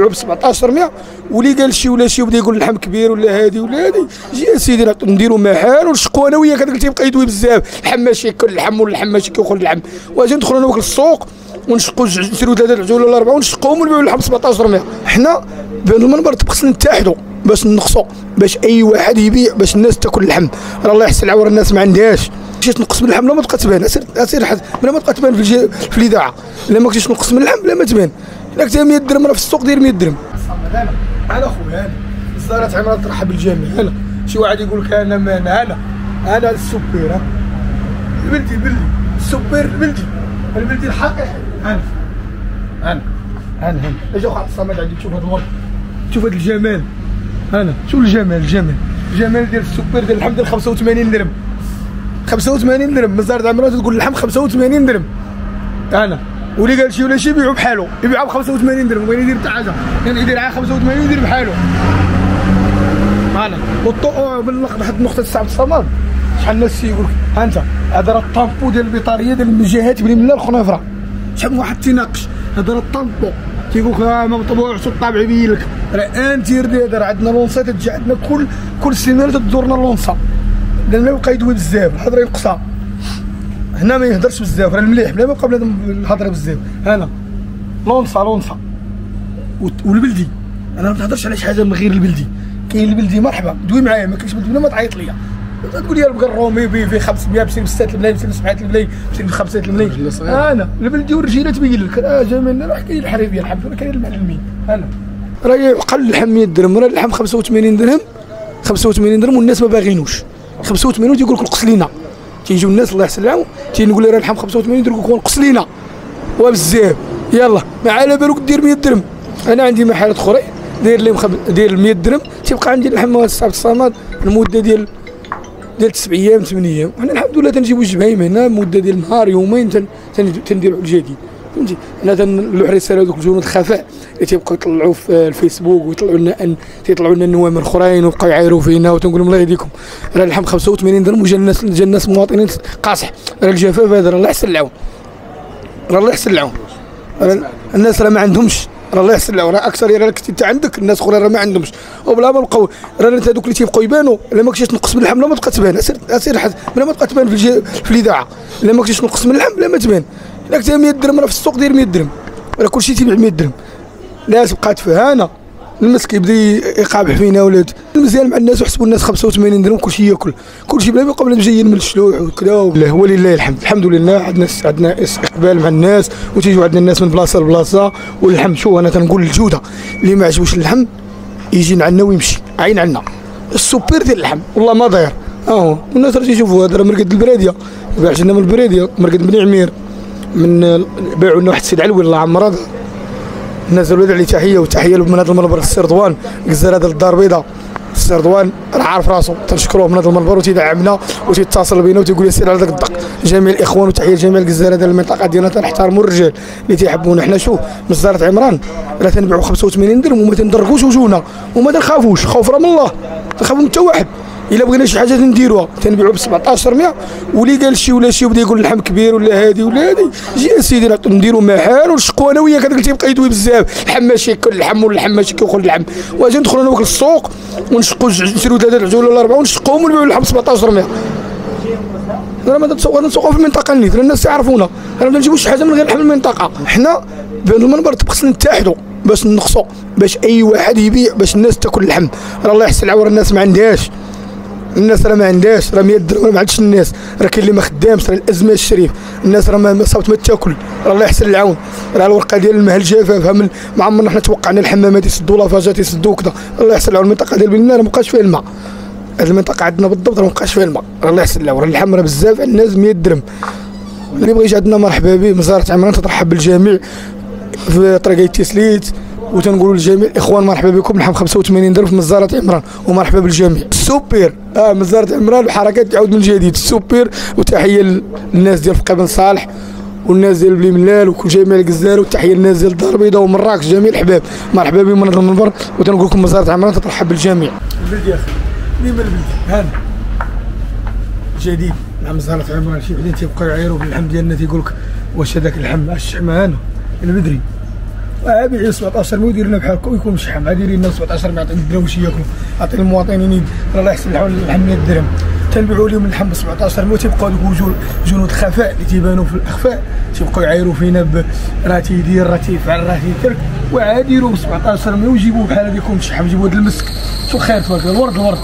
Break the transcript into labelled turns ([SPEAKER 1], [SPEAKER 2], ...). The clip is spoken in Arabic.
[SPEAKER 1] ب 1700 واللي قال شي ولا شي وبدا يقول اللحم كبير ولا هادي ولا هادي. جي اسيدي نديرو محال ونشقو أنا وياك هذاك تيبقى يدوي بزاف. الحماش ياكل اللحم ولا الحماش كياكل اللحم. واجي ندخلوا أنا وياك للسوق ونشقوا نشريو ثلاثة العجول ولا اربعه ونشقوهم ونبيعوا اللحم ب 1700 حنا بهذا المنبر تبقى نتحدوا باش نقصوا باش أي واحد يبيع باش الناس تاكل اللحم. راه الله يحسن العور الناس ما عندهاش. مشيت تنقص من اللحم لا ما تبقى تبان اسير أسير حد لا ما تبقى تبان في. في الإذاعة. لا ما كنتيش تنقص من اللحم لا ما تبان. كنت 100 درهم راه في السوق داير 100 درهم. أنا أنا خويا أنا الزهرة عمران ترحب بالجميع أنا شي واحد يقول لك أنا ما أنا أنا أنا السوبر ها. البلدي السوبر البلدي. البلدي الحقيقي. أنا أنا أنا هنا أجي واحد الصمد عندي تشوف هذا الوضع شوف هذا الجمال. أنا شوف الجمال الجمال. الجمال ديال السوبر ديال اللحم ديال 85 درهم. 85 درهم. من زهرة عمران تقول اللحم 85 درهم. أنا واللي قال شي ولا شي يبيعوا بحاله يبيعوا ب 85 درهم. بغينا يدير حتى حاجة يعني يدير على 85 يدير بحاله معنا والطو بالنقطه واحد النقطة عبد الصمد شحال الناس يقول لك ها أنت. هذا راه الطامبو ديال البطاريه ديال الجهات بلي من الخنافره شحال من واحد تيناقش. هذا راه الطامبو. تيقول لك راه ما مطبوعش الطابع يبين لك. راه انتير دي هذا عندنا لونسا تجي عندنا كل كل سيمانة تدورنا لونسا. لأن يبقى يدوي بزاف. الهضره ينقصها هنا ما يهدرش بزاف راه المليح بلا ما يبقى بنادم الهضرة بزاف. هنا لونسا لونسا وت- والبلدي. أنا ما تهضرش على شي حاجة من غير البلدي. كاين البلدي مرحبا دوي معايا ما كاينش بلا ما تعيط ليا. تقول لي بقى الرومي بي في 500 بسير ب 6 الملايين بسير ب 7 الملايين بسير ب 5 الملايين. أنا البلدي والرجيله تبين لك. راه جميل راه كاين الحريبيه الحمد لله كاين المعلمين. أنا راه يقل اللحم 100 درهم راه اللحم 85 درهم 85 درهم والناس ما باغينوش 85 تيقول لك نقص لينا. تيجيو الناس الله يحسن العون تينقول لي راه اللحم 85 يقول لك نقص لينا وبزاف. يلا ما على بالك دير 100 درهم. أنا عندي محلات أخرى داير لي مخب... داير 100 درهم تيبقى عندي اللحم صعب الصمد المدة ديال ديال 9 أيام 8 أيام. وحنا الحمد لله تنجيبو الجبايم هنا مده ديال نهار يومين تن... تن... تنديروا الجديد. فهمتي حنا رساله دوك الجنود الخفاء اللي تيبقاو يطلعوا في الفيسبوك ويطلعوا لنا ان تيطلعوا لنا النوامر اخرين ويبقاو يعايروا فينا وتنقول لهم الله يهديكم. راه اللحم 85 درهم وجا الناس جا الناس مواطنين قاصح. راه الجفاف هذا راه الله يحسن العون راه الله يحسن العون الناس راه ما عندهمش. راه الله يحسن العون راه أكثر راه أنت عندك الناس أخرى راه ما عندهمش. وبلا ما بقاو راه أنت هذوك اللي تيبقاو يبانوا إلا ما كنتيش تنقص من اللحم لا ما تبقى تبان. اسير أسير بلا ما تبقى تبان في. في الإذاعة. إلا ما كنتيش تنقص من اللحم لا ما تبان. الا كنت 100 درهم راه في السوق داير 100 درهم راه كلشي تيبيع 100 درهم. الناس بقات فهانة المسك يبدا يقابح فينا ولاد. مزيان مع الناس وحسبوا الناس 85 درهم كلشي ياكل. كلشي بلا ما بلا جايين من الشلوح وكذا لا هو لله الحمد. الحمد لله عندنا عندنا استقبال مع الناس وتيجوا عندنا الناس من بلاصة لبلاصة. واللحم شو أنا تنقول الجودة اللي ما عجبوش اللحم يجي عندنا ويمشي عين عندنا السوبر ديال اللحم والله ما داير آه الناس راه تيشوفوا هذا راه مرقد البراديه باع لنا من البراديه مرقد بني عمير. من باعوا لنا واحد السيد علوي الله عمره نزلوا ولاد عليه تحية وتحية من هذا المنبر السي رضوان قزر هذا الدار البيضاء. السي رضوان راه عارف راسو تنشكروه من هذا المنبر وتيدعمنا وتيتصل بينا وتيقول لي سير على ذاك الدق. جميع الإخوان وتحية لجميع الجزائر هذا المنطقة ديالنا تنحترموا الرجال اللي تيحبونا. حنا شوف من عمران راه تنبيعوا 85 درهم وما تندركوش وجوهنا وما تنخافوش. خوف من الله تخافوا من حتى واحد. إلا بغينا شي حاجة نديروها. تنبيعوا ب 1700 واللي قال شي ولا شي وبدا يقول اللحم كبير ولا هادي ولا هادي. جي اسيدي راه نديروا محال ونشقوا أنا وياك هذاك اللي تيبقى يدوي بزاف. الحماش ياكل اللحم ولا الحماش كياكل اللحم واجي ندخلوا أنا وياك للسوق ونشقوا نشريو ثلاثة العجول ولا أربعة ونشقوهم ونبيعوا اللحم ب 1700 راه ما تسوق نسوقوا في المنطقة نيت الناس يعرفونا. راه ما نجيبوش حاجة من غير لحم المنطقة. حنا بهذا المنبر تبقى نتحدوا باش نقصوا باش أي واحد يبيع باش الناس تاكل اللحم راه الله يحسن العور الناس ما عندهاش. الناس راه ما عندهاش راه 100 درهم ما عندش الناس. راه كاين اللي ما خدامش راه الأزمة الشريف. الناس راه ما صوت ما تاكل. راه الله يحسن العون. راه الورقة ديال الماء الجفاف من ما عمرنا حنا توقعنا الحمامات يسدوا لافاجات يسدوا كذا الله يحسن العون. المنطقة ديال بلدنا راه ما بقاش فيها الماء. هذه المنطقة عندنا بالضبط راه ما بقاش فيها الماء. راه الله يحسن العون. راه اللحم راه بزاف الناس 100 درهم. اللي بغى يجي عندنا مرحبا به مجزرة عمران تترحب بالجميع. في طريق التسليت وتنقولوا للجميع الاخوان مرحبا بكم لحم 85 درهم في مجزرة عمران ومرحبا بالجميع. سوبر آه مجزرة عمران الحركات تعاود من جديد. السوبر وتحية للناس ديال فقيه بن صالح والناس ديال بني ملال وكل جميع الجزارة وتحية للناس ديال الدار البيضاء ومراكش جميع الحباب. مرحبا بهم من هذا المنبر وتنقول لكم مجزرة عمران تترحب بالجميع. البلد يا أخي ديما البلد هانا جديد. مع مزارة عمران شي بعدين تيبقاو يعايروا باللحم ديالنا تيقول لك واش هذاك اللحم الشحمه هانا البدري بيعي 17 مو يدير لنا بحال هكا ويكون شحال يدير لنا 17 ما يعطي الدراوشي ياكلوا يعطي المواطنين الله يحسب الحال 100 درهم تنبيعوا لهم اللحم ب 17 مو تيبقاو دوك جنود خفاء اللي تيبانوا في الأخفاء. تيبقاو يعايروا فينا ب راه تيدير راه تيفعل راه تيترك وعاد يديروا ب 17 مو ويجيبوا بحال هذيك شحال يجيبوا هذا المسك. شو خير تبارك الورد الورد.